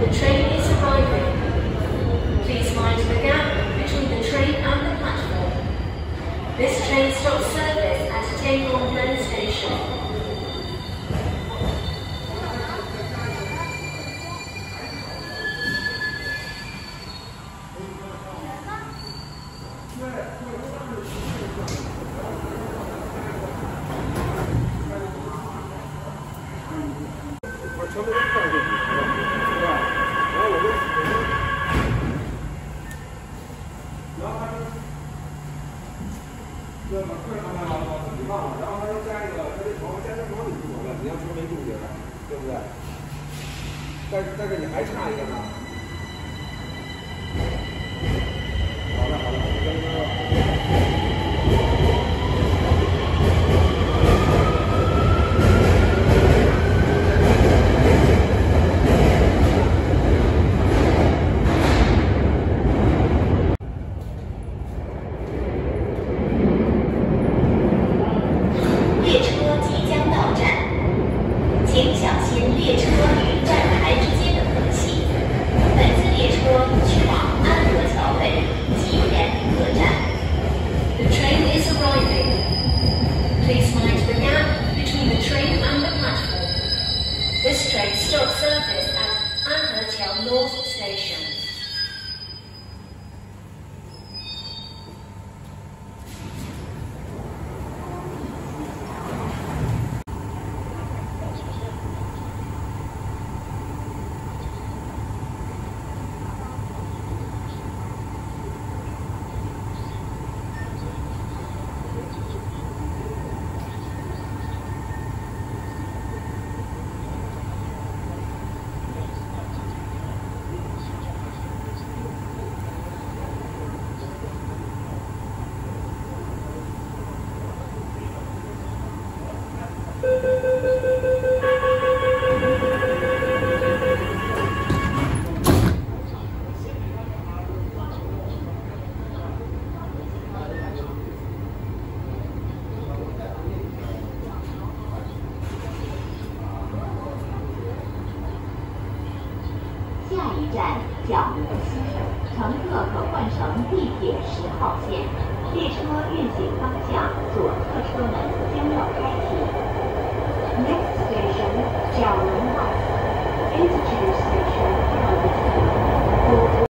The train is arriving. Please mind the gap between the train and the platform. This train stops service at Taekwondo Station. 对，把客人安排好了，自己放了，然后他说加一个。他这床，他这床你住不了了，你要车没住进来，对不对？但是，但是你还差一个呢。algo 下一站角门西，乘客可换乘地铁十号线。列车运行方向，左侧车门将要开启。Next